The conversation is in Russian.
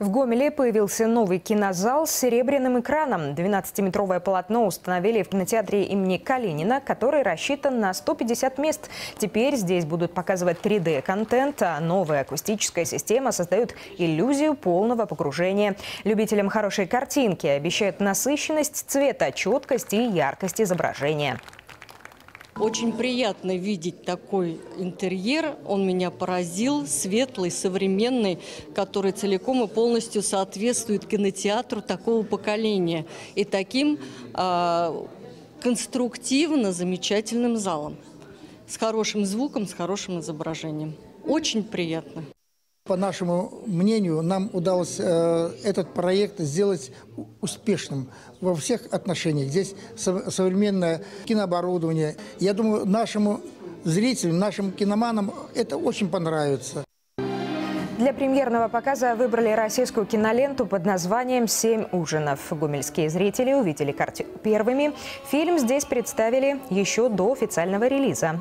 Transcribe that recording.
В Гомеле появился новый кинозал с серебряным экраном. 12-метровое полотно установили в кинотеатре имени Калинина, который рассчитан на 150 мест. Теперь здесь будут показывать 3D-контент, а новая акустическая система создает иллюзию полного погружения. Любителям хорошей картинки обещают насыщенность цвета, четкость и яркость изображения. Очень приятно видеть такой интерьер. Он меня поразил. Светлый, современный, который целиком и полностью соответствует кинотеатру такого поколения. И таким э, конструктивно замечательным залом. С хорошим звуком, с хорошим изображением. Очень приятно. По нашему мнению, нам удалось э, этот проект сделать успешным во всех отношениях. Здесь со современное кинооборудование. Я думаю, нашему зрителям, нашим киноманам это очень понравится. Для премьерного показа выбрали российскую киноленту под названием «Семь ужинов». Гумельские зрители увидели картину первыми. Фильм здесь представили еще до официального релиза.